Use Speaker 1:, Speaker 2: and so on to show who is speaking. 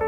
Speaker 1: you.